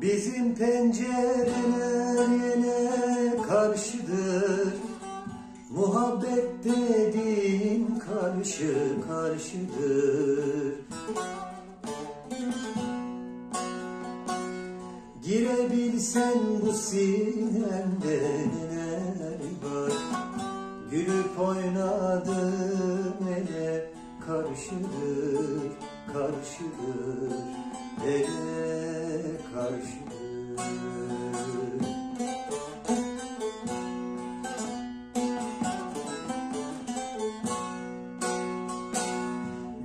Bizim pencereler yine karşıdır. Muhabbet dediğin karşı karşıdır. Girebilsen bu sinemde neler var? Gülüp oynadığın ele karşıdır, karşıdır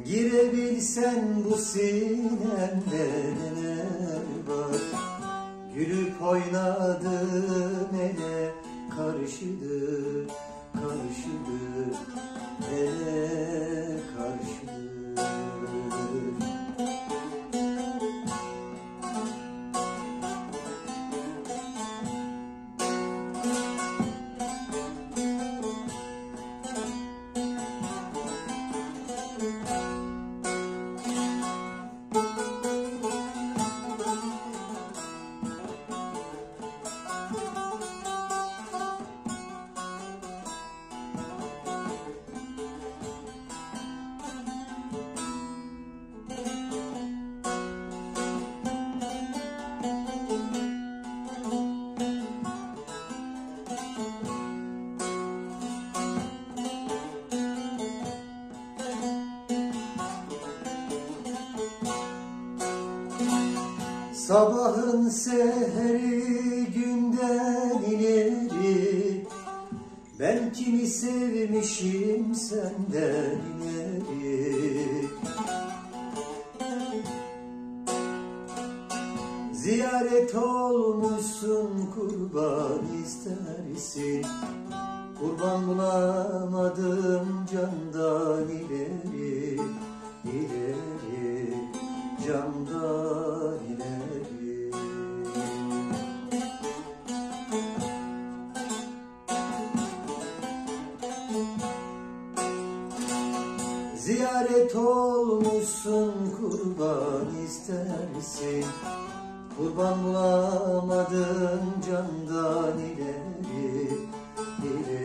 Girebilsen bu sinemde neler var Gülüp oynadığın ele karşıdır, karşıdır Ele Sabahın seheri günden ileri. Ben kimi sevmişim senden ileri. Ziyaret olmuşsun kurban istersin Kurban bulamadım candan ileri Ziyaret olmuşsun kurban istersin Kurban bulamadın candan ileri, ileri.